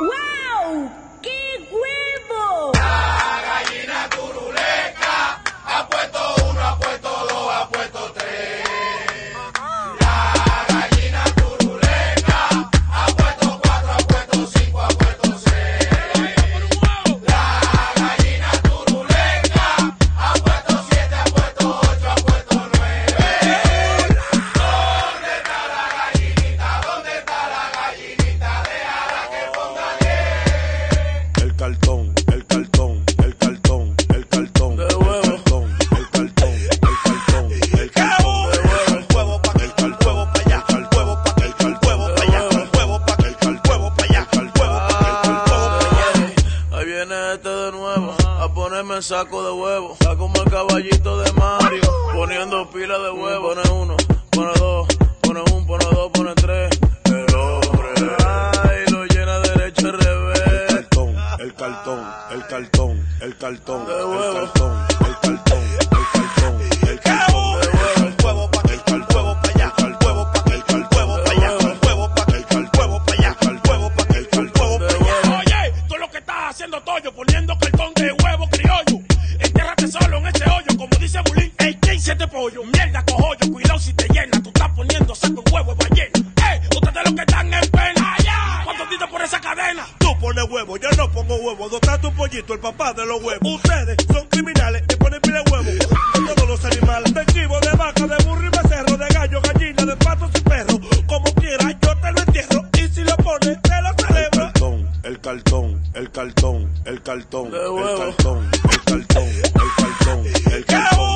¡Wow! Cartón, el cartón, el cartón, el cartón, el cartón, el cartón, el cartón, el cartón, el huevo pa' el huevo pa' allá, el huevo pa' el huevo pa' allá, el huevo pa' el huevo pa' allá, el huevo pa' el allá. Ahí viene este de nuevo a ponerme el saco de huevo. Está como el caballito de Mario, poniendo pila de huevo. Pone uno, pone dos, pone un, pone dos, pone tres. Cartón, el cartón, el cartón, De el cartón, el cartón, el cartón, el cartón, el huevo pa' el huevo pa' allá, el huevo pa' el huevo pa' allá, el huevo pa' el huevo pa' allá, el huevo pa' el huevo pa' allá. Oye, tú lo que estás haciendo Toyo, poniendo cartón de huevo criollo. Entiérrate solo en ese hoyo, como dice Bulín. ¿quién se te pollo? Mierda, cojollo, cuidado si te llena. Tú estás poniendo saco de huevo Huevo, yo no pongo huevo. ¿Dónde está tu pollito, el papá de los huevos? Ustedes son criminales que ponen pila de huevo. A todos los animales. De chivo, de vaca, de burro y becerro, de gallo, gallina, de patos y perro. Como quiera, yo te lo entierro. Y si lo pones, te lo celebro. El cartón, el cartón, el cartón, el cartón, el huevo. cartón, el cartón, el cartón, el cartón.